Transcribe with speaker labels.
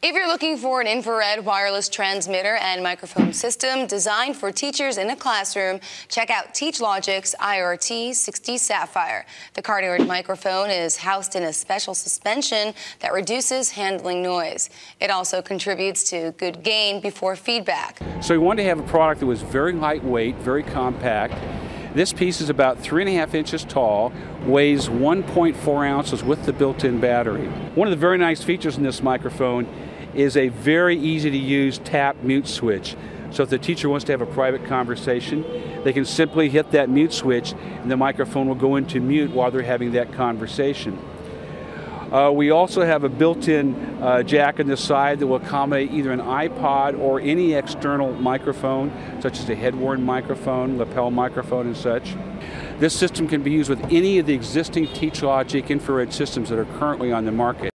Speaker 1: If you're looking for an infrared wireless transmitter and microphone system designed for teachers in a classroom, check out TeachLogic's IRT 60 Sapphire. The cardioid microphone is housed in a special suspension that reduces handling noise. It also contributes to good gain before feedback.
Speaker 2: So we wanted to have a product that was very lightweight, very compact. This piece is about three and a half inches tall, weighs 1.4 ounces with the built-in battery. One of the very nice features in this microphone is a very easy to use tap mute switch. So if the teacher wants to have a private conversation, they can simply hit that mute switch and the microphone will go into mute while they're having that conversation. Uh, we also have a built-in uh, jack on the side that will accommodate either an iPod or any external microphone, such as a head-worn microphone, lapel microphone, and such. This system can be used with any of the existing TeachLogic infrared systems that are currently on the market.